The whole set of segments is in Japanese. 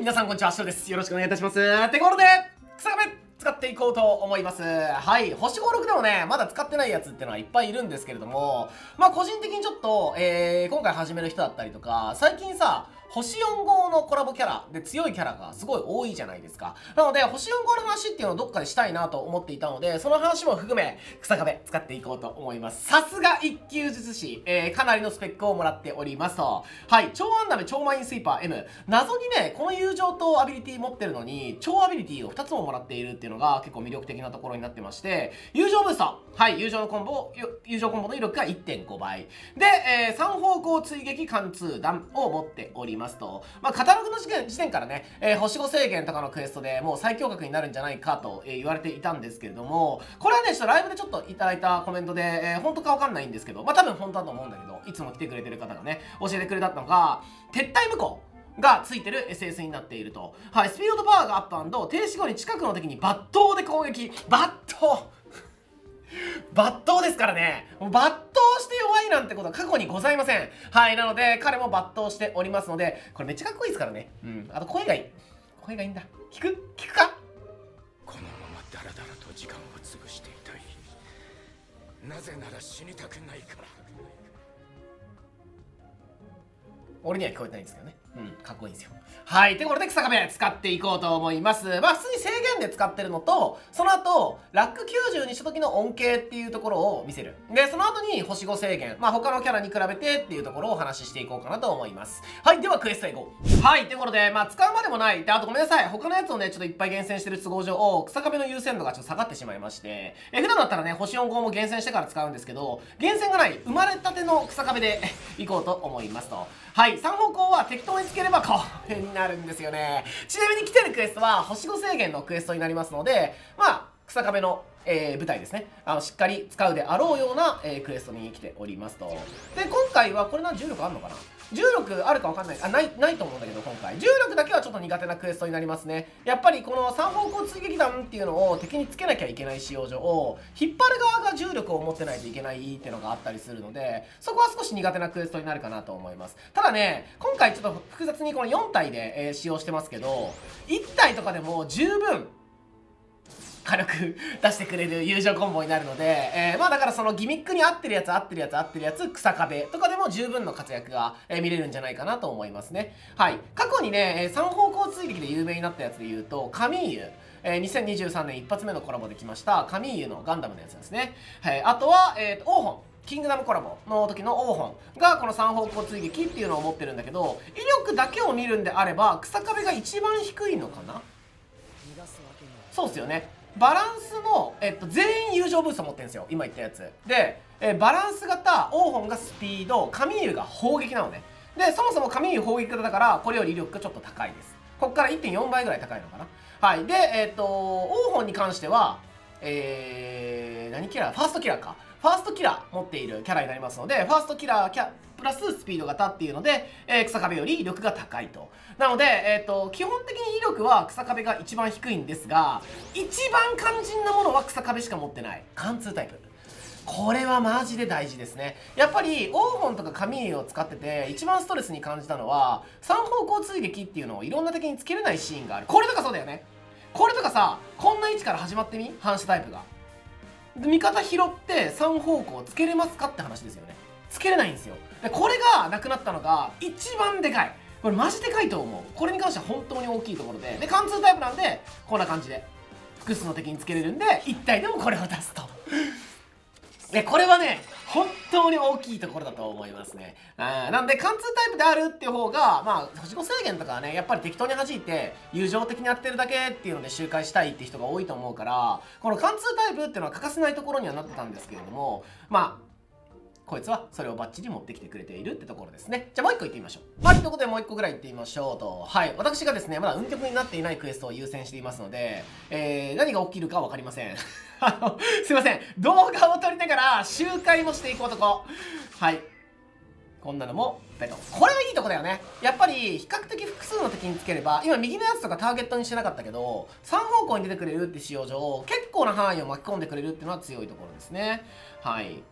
皆さんこんにちは、シロです。よろしくお願いいたします。ってことで、草壁使っていこうと思います。はい。星56でもね、まだ使ってないやつってのはいっぱいいるんですけれども、まあ個人的にちょっと、えー、今回始める人だったりとか、最近さ、星4号のコラボキャラで強いキャラがすごい多いじゃないですか。なので、星4号の話っていうのをどっかでしたいなと思っていたので、その話も含め、草壁使っていこうと思います。さすが一級術師、えー、かなりのスペックをもらっておりますと。はい、超アンダメ超マインスイーパー M。謎にね、この友情とアビリティ持ってるのに、超アビリティを2つももらっているっていうのが結構魅力的なところになってまして、友情ブースト。はい、友情のコンボ、友情コンボの威力が1.5倍。で、えー、3方向追撃貫通弾を持っておりますますと。まあカタログの時点時点からね、えー、星5制限とかのクエストでもう最強格になるんじゃないかと、えー、言われていたんですけれども、これはね、ちょっとライブでちょっといただいたコメントで、えー、本当かわかんないんですけど、まあ多分本当だと思うんだけど、いつも来てくれてる方がね、教えてくれたのが、撤退無効。がついてる SS になっていると。はい、スピードパワーがアップ停止後に近くの敵に抜刀で攻撃。抜刀抜刀ですからね。抜刀して弱いなんてことは過去にございません。はい、なので、彼も抜刀しておりますので、これめっちゃかっこいいですからね。うん。あと声がいい。声がいいんだ。聞く？聞くか？このままダラダラと時間を潰していたい。なぜなら死にたくないから。俺には聞こえてないんですけどね。うん、かっこいいんですよ。はい。ということで、草壁使っていこうと思います。まあ、普通に制で使ってるのと、その後、ラック90にした時の恩恵っていうところを見せる。で、その後に星5制限。まあ、他のキャラに比べてっていうところをお話ししていこうかなと思います。はい。では、クエストへ行こう。はい。ということで、まあ、使うまでもない。で、あとごめんなさい。他のやつをね、ちょっといっぱい厳選してる都合上、草壁の優先度がちょっと下がってしまいまして、え、普段だったらね、星4号も厳選してから使うんですけど、厳選がない、生まれたての草壁で 行こうと思いますと。はい。3方向は適当につければこれ になるんですよね。ちなみに来てるクエストは星5制限のクエストになりますので、まあ、草壁のえー、舞台ですね。あのしっかり使うであろうような、えー、クエストに来ておりますと。で今回はこれな重力あるのかな？重力あるか分かんない。あないないと思うんだけど今回。重力だけはちょっと苦手なクエストになりますね。やっぱりこの3方向追撃弾っていうのを敵につけなきゃいけない仕様上引っ張る側が重力を持ってないといけないっていうのがあったりするのでそこは少し苦手なクエストになるかなと思います。ただね今回ちょっと複雑にこの4体で、えー、使用してますけど1体とかでも十分軽く出してくれる友情コンボになるので、えー、まあだからそのギミックに合ってるやつ合ってるやつ合ってるやつ草壁とかでも十分の活躍が、えー、見れるんじゃないかなと思いますね。はい。過去にね、え3方向追撃で有名になったやつで言うとカミーユ。えー、2023年一発目のコラボできましたカミーユのガンダムのやつですね、はい、あとは、えー、とオーホンキングダムコラボの時のオーホンがこの3方向追撃っていうのを持ってるんだけど威力だけを見るんであれば草壁が一番低いのかな。そうっすよね。バランスの、えっと、全員友情ブースト持ってるんですよ。今言ったやつ。で、えバランス型オーホンがスピードカミーユが砲撃なのね。でそもそもカミーユ砲撃型だからこれより威力がちょっと高いです。ここから1.4倍ぐらい高いのかな。はい。でえっとオーホンに関してはえー、何キラー？ファーストキラーか。ファーストキラー持っているキャラになりますのでファーストキラーキャプラススピード型っていうので、えー、草壁より威力が高いと。なので、えーと、基本的に威力は草壁が一番低いんですが一番肝心なものは草壁しか持ってない。貫通タイプ。これはマジで大事ですね。やっぱりオーホンとかカミーユを使ってて一番ストレスに感じたのは3方向追撃っていうのをいろんな敵につけれないシーンがある。これとかそうだよね。これとかさこんな位置から始まってみ？反射タイプが。味方拾って3方向つけれますかって話ですよね。つけれないんですよ。でこれがなくなったのが一番でかい。これマジでかいと思う。これに関しては本当に大きいところで。で貫通タイプなんでこんな感じで。複数の敵につけれるんで1体でもこれを出すと。でこれはね本当に大きいところだと思いますね。なんで貫通タイプであるっていう方がまあ自己制限とかはねやっぱり適当に弾いて友情的にやってるだけっていうので周回したいって人が多いと思うからこの貫通タイプっていうのは欠かせないところにはなってたんですけれどもまあこいつはそれをバッチリ持ってきてくれているってところですね。じゃあもう一個言ってみましょう。はい、ということでもう一個ぐらい言ってみましょうと。はい、私がですね、まだ運極になっていないクエストを優先していますので、えー、何が起きるかわかりません。あの、すいません。動画を撮りながら周回もしていく男。はい。こんなのもベトこれはいいとこだよねやっぱり比較的複数の敵につければ今右のやつとかターゲットにしてなかったけど3方向に出てくれるって使用上結構な範囲を巻き込んでくれるっていうのは強いところですねはい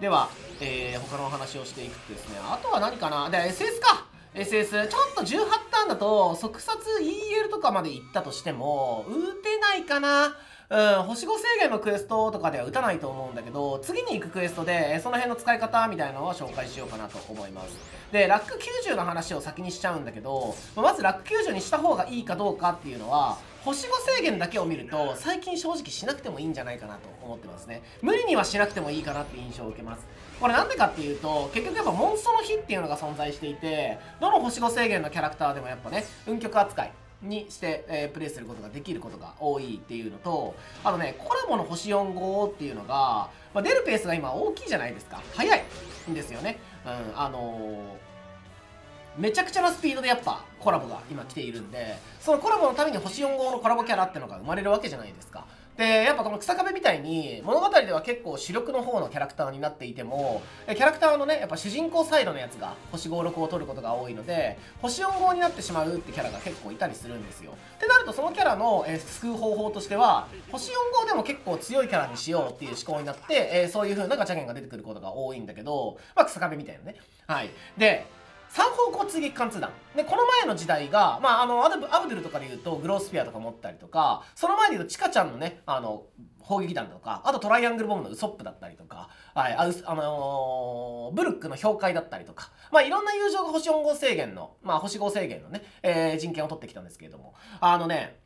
では、えー、他の話をしていくとですね、あとは何かな？で、SS か。SS ちょっと18ターンだと即殺 EL とかまで行ったとしても打てないかな？うん、星5制限のクエストとかでは打たないと思うんだけど、次に行くクエストで、その辺の使い方みたいなのを紹介しようかなと思います。で、ラック90の話を先にしちゃうんだけど、まずラック90にした方がいいかどうかっていうのは、星5制限だけを見ると、最近正直しなくてもいいんじゃないかなと思ってますね。無理にはしなくてもいいかなって印象を受けます。これなんでかっていうと、結局やっぱモンストの日っていうのが存在していて、どの星5制限のキャラクターでもやっぱね、運極扱い。にして、えー、プレイすることができることが多いっていうのとあとねコラボの星4号っていうのが、まあ、出るペースが今大きいじゃないですか早いんですよね、うんあのー、めちゃくちゃなスピードでやっぱコラボが今来ているんでそのコラボのために星4号のコラボキャラってのが生まれるわけじゃないですか。でやっぱこの草壁みたいに物語では結構主力の方のキャラクターになっていてもキャラクターのねやっぱ主人公サイドのやつが星56を取ることが多いので星4号になってしまうってキャラが結構いたりするんですよ。ってなるとそのキャラの、え救う方法としては星4号でも結構強いキャラにしようっていう思考になって、えそういう風なガチャゲンが出てくることが多いんだけどまあ草壁みたいなね。はい。で三方向追撃貫通弾。でこの前の時代が、まあ、あのアブドゥルとかで言うとグロースピアとか持ったりとかその前で言うとチカちゃんのねあの砲撃弾とかあとトライアングルボムのウソップだったりとか、はいああのー、ブルックの氷解だったりとか、まあ、いろんな友情が星4号制限の、まあ、星5制限のね、えー、人権を取ってきたんですけれどもあのね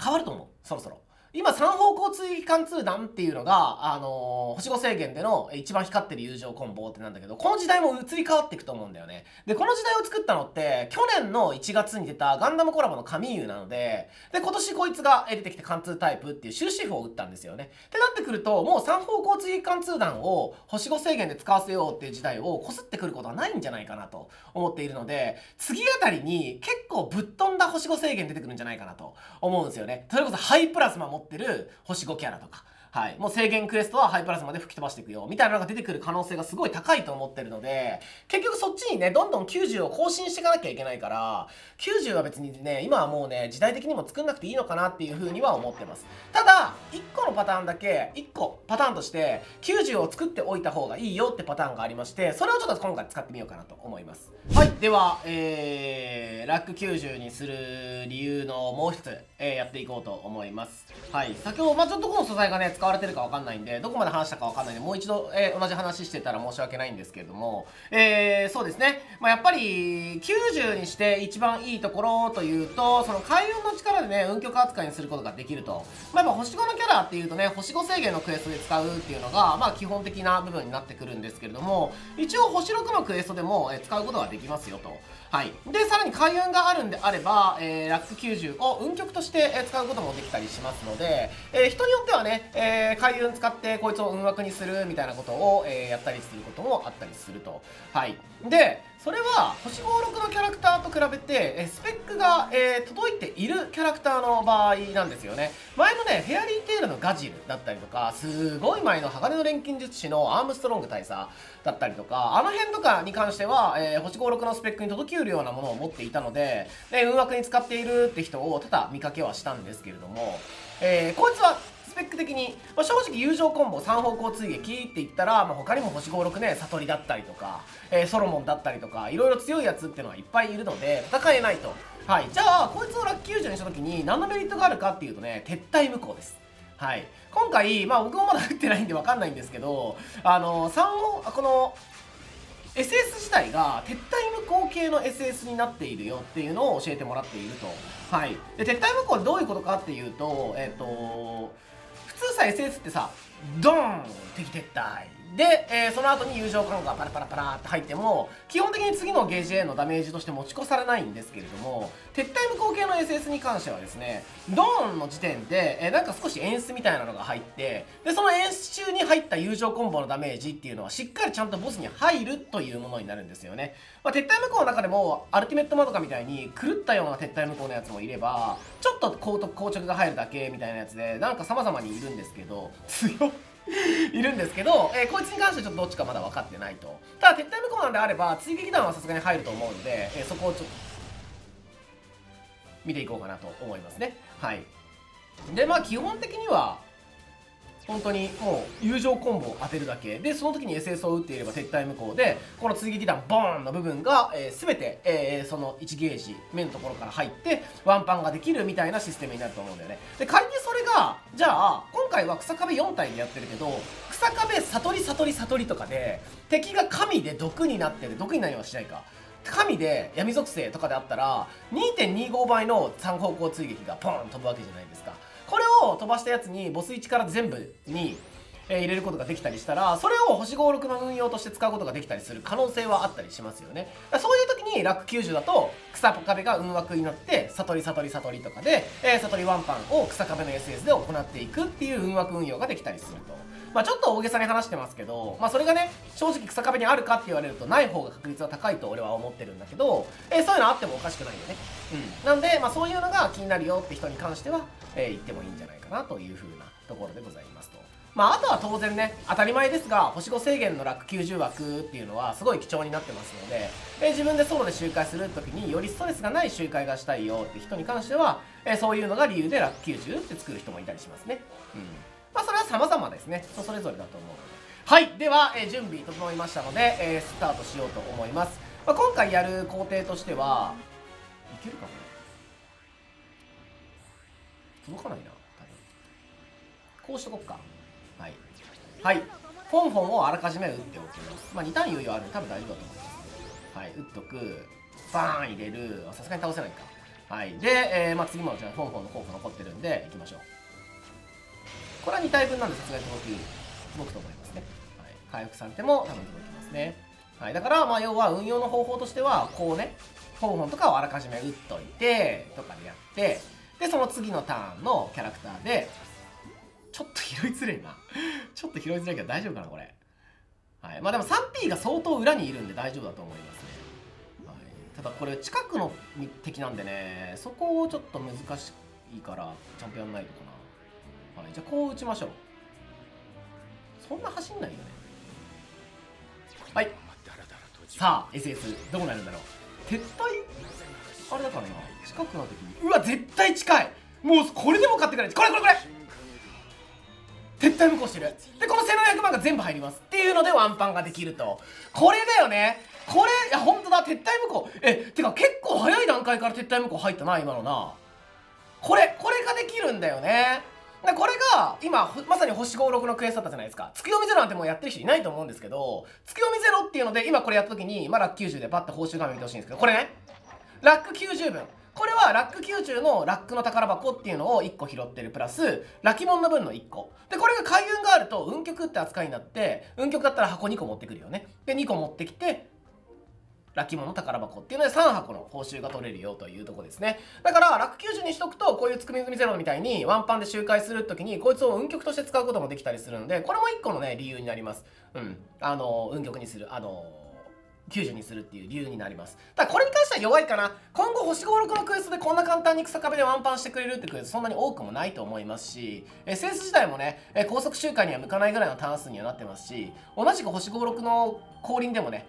変わると思うそろそろ。今三方向追貫通弾っていうのが、あのー、星5制限での一番光ってる友情コンボってなんだけど、この時代も移り変わっていくと思うんだよね。で、この時代を作ったのって、去年の1月に出たガンダムコラボの神優なので、で、今年こいつが出てきて貫通タイプっていう終止符を打ったんですよね。ってなってくると、もう三方向追貫通弾を星5制限で使わせようっていう時代をこすってくることはないんじゃないかなと思っているので、次あたりに結構ぶっ飛んだ星5制限出てくるんじゃないかなと思うんですよね。それこそハイプラスマ持っててる星5キャラとか。はい、もう制限クエストはハイプラスまで吹き飛ばしていくよ。みたいなのが出てくる可能性がすごい高いと思ってるので結局そっちにねどんどん90を更新していかなきゃいけないから90は別にね今はもうね時代的にも作んなくていいのかなっていうふうには思ってます。ただ1個のパターンだけ1個パターンとして90を作っておいた方がいいよってパターンがありましてそれをちょっと今回使ってみようかなと思います。はい。ではえー、ラック90にする理由のもう一つ、えー、やっていこうと思います。はい先ほどまあちょっとこの素材がね使われてるかわかんないんで、どこまで話したかわかんないんで、もう一度、えー、同じ話してたら申し訳ないんですけれども、えー、そうですね。まあ、やっぱり、90にして一番いいところというと、その開運の力でね、運極扱いにすることができると。まあ、やっぱ星5のキャラっていうとね、星5制限のクエストで使うっていうのが、まあ、基本的な部分になってくるんですけれども、一応星6のクエストでも、え使うことができますよと。はい。で、さらに開運があるんであれば、えー、ラック90を運極として使うこともできたりしますので、えー、人によってはね、えー、開運使ってこいつを運枠にするみたいなことを、えー、やったりすることもあったりすると。はい。で、それは星56のキャラクターと比べて、えスペックが、えー、届いているキャラクターの場合なんですよね。前のねフェアリーテールのガジルだったりとかすごい前の鋼の錬金術師のアームストロング大佐だったりとかあの辺とかに関しては、えー、星56のスペックに届きうるようなものを持っていたので、ね、運枠に使っているって人をただ見かけはしたんですけれども、えー、こいつはペック的に、まあ、正直友情コンボ3方向追撃って言ったら、まあ、他にも星56ね悟りだったりとか、えー、ソロモンだったりとかいろいろ強いやつってのはいっぱいいるので戦えないとはいじゃあこいつをラッキーユージにした時に何のメリットがあるかっていうとね撤退無効ですはい今回まあ僕もまだ打ってないんで分かんないんですけどあの3方この SS 自体が撤退無効系の SS になっているよっていうのを教えてもらっていると。はい。で、撤退無効どういうことかっていうと、えっ、ー、と、普通さ SS ってさドーン敵撤退で、えー、その後に友情感がパラパラパラって入っても基本的に次のゲージへのダメージとして持ち越されないんですけれども撤退無効系の SS に関してはですねドーンの時点で、えー、なんか少し演出みたいなのが入ってでその演出中に入った友情コンボのダメージっていうのはしっかりちゃんとボスに入るというものになるんですよね、まあ、撤退無効の中でもアルティメットマドカみたいに狂ったような撤退無効のやつもいればちょっと硬直が入るだけみたいなやつでなんか様々にいるんですけど強っ。いるんですけど、えー、こいつに関してちょっとどっちかまだ分かってないと。ただ撤退無効なんであれば追撃弾はさすがに入ると思うので、えー、そこをちょっと見ていこうかなと思いますね。はい。でまあ基本的には本当にもう友情コンボを当てるだけ。でその時に SS を打っていれば撤退無効でこの追撃弾ボーンの部分が、えー、全て、えー、その1ゲージ目のところから入ってワンパンができるみたいなシステムになると思うんだよね。で仮にそれがじゃあ今回は草壁4体でやってるけど草壁悟り悟り悟りとかで敵が神で毒になってる。毒になりはしないか。神で闇属性とかであったら2.25倍の3方向追撃がポン飛ぶわけじゃないですか。これを飛ばしたやつにボス1から全部に、えー、入れることができたりしたらそれを星56の運用として使うことができたりする可能性はあったりしますよね。そういう時にラック90だと草壁が運枠になって悟り悟り悟りとかで、えー、悟りワンパンを草壁の SS で行っていくっていう運枠運用ができたりすると。まあ、ちょっと大げさに話してますけど、まあ、それがね正直草壁にあるかって言われるとない方が確率は高いと俺は思ってるんだけど、え、そういうのあってもおかしくないよね、うん、なんで、まあ、そういうのが気になるよって人に関しては、えー、言ってもいいんじゃないかなという風なところでございますと。まあ、あとは当然ね当たり前ですが星5制限のラック90枠っていうのはすごい貴重になってますので、えー、自分でソロで周回する時によりストレスがない周回がしたいよって人に関しては、えー、そういうのが理由でラック90って作る人もいたりしますね。うんまあ、それは様々ですね。人それぞれだと思うので。はい。では、えー、準備整いましたので、えー、スタートしようと思います、まあ、今回やる工程としてはいけるかこれ届かないなこうしとこっか。はい。はい。フォンフォンをあらかじめ打っておきます。まあ2ターン余裕ある。んで多分大丈夫だと思います。はい。打っとく。バーン入れる。さすがに倒せないか。はい。で、えー、まあ、次もじゃあフォンフォンの候補残ってるんでいきましょう。これは2体分なんでさすがに届く届くと思いますね、はい、回復されても多分届きますね、はい、だからまあ要は運用の方法としてはこうねフォンフォンとかをあらかじめ打っといてとかでやってでその次のターンのキャラクターでちょっと拾いづれえな。ちょっと拾いづらいけど大丈夫かなこれ。はい。まあでも 3P が相当裏にいるんで大丈夫だと思いますね、はい、ただこれ近くの敵なんでねそこをちょっと難しいからちゃんとやんないとはい、じゃあこう打ちましょう。そんな走んないよね。はい。さあ SS どうなるんだろう。撤退あれだからな。近くな時にうわ絶対近い。もうこれでも買ってくれ。これこれこれ。撤退無効してる。でこの1700万が全部入ります。っていうのでワンパンができると。これだよね。これいや本当だ。撤退無効。えてか結構早い段階から撤退無効入ったな今のな。これこれができるんだよね。でこれが今まさに星56のクエストだったじゃないですか。月読みゼロなんてもうやってる人いないと思うんですけど月読みゼロっていうので今これやった時に、まあ、ラック90でパッと報酬画面見てほしいんですけどこれね。ラック90分。これはラック90のラックの宝箱っていうのを1個拾ってる。プラスラキモンの分の1個。でこれが開運があると運極って扱いになって運極だったら箱2個持ってくるよね。で2個持ってきてラッキーモンの宝箱っていうので3箱の報酬が取れるよというとこですね。だからラック90にしとくとこういうつくみ組ゼロみたいにワンパンで周回する時にこいつを運極として使うこともできたりするのでこれも1個のね理由になります。うん。あの運極にするあの90にするっていう理由になります。ただこれに関しては弱いかな。今後星56のクエストでこんな簡単に草壁でワンパンしてくれるってクエストそんなに多くもないと思いますし SS 自体もね高速周回には向かないぐらいのターン数にはなってますし同じく星56の降臨でもね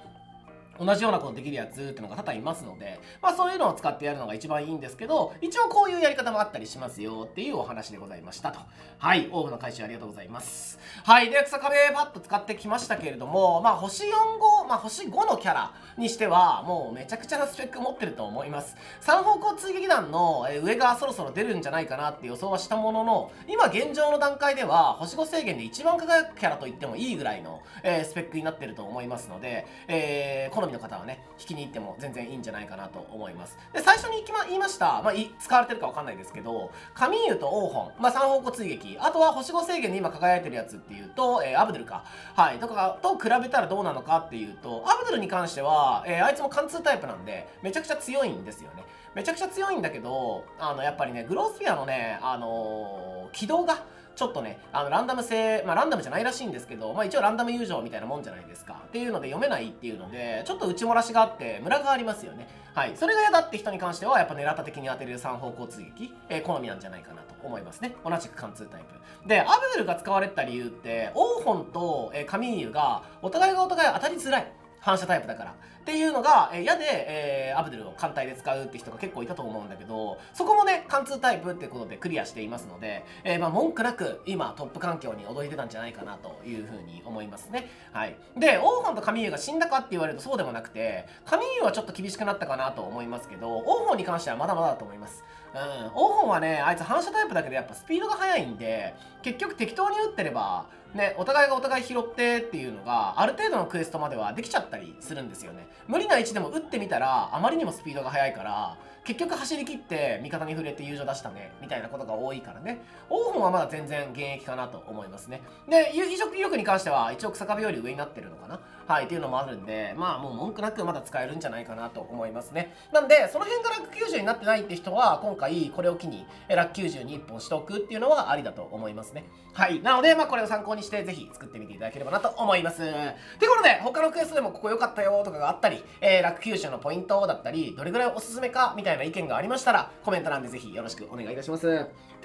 同じようなことできるやつっていうのが多々いますので、まあそういうのを使ってやるのが一番いいんですけど、一応こういうやり方もあったりしますよっていうお話でございましたと。はい、オーブの回収ありがとうございます。はい、で、草壁パッと使ってきましたけれども、まあ星4、号、まあ星5のキャラにしては、もうめちゃくちゃなスペック持ってると思います。3方向追撃弾の上がそろそろ出るんじゃないかなって予想はしたものの、今現状の段階では星5制限で一番輝くキャラと言ってもいいぐらいの、えー、スペックになってると思いますので、えー、好みの方はね、引きに行っても全然いいんじゃないかなと思います。で、最初に言いました、まあ、使われてるかわかんないですけど、カミーユとオーホン、まあ、3方向追撃、あとは星5制限で今輝いてるやつっていうと、えー、アブドゥルか。はい。とか、と比べたらどうなのかっていうと、アブドルに関しては、えー、あいつも貫通タイプなんで、めちゃくちゃ強いんですよね。めちゃくちゃ強いんだけど、あの、やっぱりね、グロースピアのね、あのー、軌道が、ちょっとね、あの、ランダム性、まあ、ランダムじゃないらしいんですけど、まあ、一応ランダム友情みたいなもんじゃないですか。っていうので読めないっていうので、ちょっと内漏らしがあって、ムラがありますよね。はい。それが嫌だって人に関しては、やっぱ狙った敵に当てる3方向追撃、えー、好みなんじゃないかなと思いますね。同じく貫通タイプ。で、アブドゥルが使われた理由って、オーホンと、えー、カミーユが、お互いがお互い当たりづらい。反射タイプだから。っていうのがえー嫌で、えーアブドゥルを艦隊で使うって人が結構いたと思うんだけどそこもね貫通タイプってことでクリアしていますので、えーまあ、文句なく今トップ環境に躍り出たんじゃないかなというふうに思いますね。はい。でオーフォンとカミユが死んだかって言われるとそうでもなくてカミユはちょっと厳しくなったかなと思いますけどオーフォンに関してはまだまだだと思います。うん、オーフォンはねあいつ反射タイプだけでやっぱスピードが速いんで結局適当に打ってればねお互いがお互い拾ってっていうのがある程度のクエストまではできちゃったりするんですよね。無理な位置でも打ってみたらあまりにもスピードが速いから結局走り切って味方に触れて友情出したねみたいなことが多いからね。オーフォンはまだ全然現役かなと思いますね。で移植威力に関しては一応草壁より上になってるのかな。はいっていうのもあるんでまあもう文句なくまだ使えるんじゃないかなと思いますね。なんでその辺がラック90になってないって人は今回これを機にラック90に1本しておくっていうのはありだと思いますね。はいなのでまあこれを参考にしてぜひ作ってみていただければなと思います。ということで他のクエストでもここ良かったよとかがあったり、えー、ラック90のポイントだったりどれぐらいおすすめかみたいな意見がありましたらコメント欄でぜひよろしくお願いいたします。という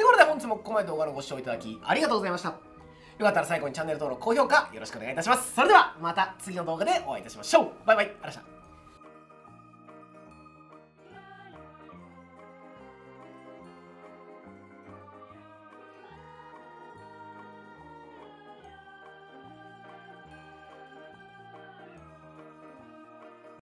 ことで本日もここまで動画のご視聴いただきありがとうございました。よかったら最後にチャンネル登録、高評価よろしくお願いいたします。それではまた次の動画でお会いいたしましょう。バイバイ。ありがとうございました。